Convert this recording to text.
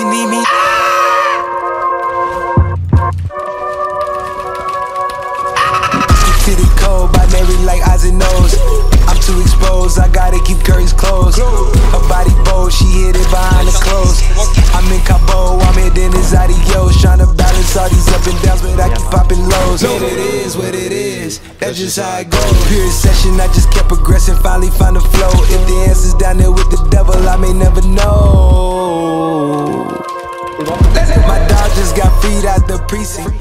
you need me. Titty cold, binary like eyes and nose. I'm too exposed, I gotta keep curtains closed. Her body bold, she hit it behind the clothes. I'm in Cabo, I'm hitting his adios. Tryna balance all these up and downs, but I keep popping lows. Man, it is what it is, that's just how it goes. Pure session, I just kept progressing, finally found the flow. If the answer's down there with the My dog just got freed out the precinct.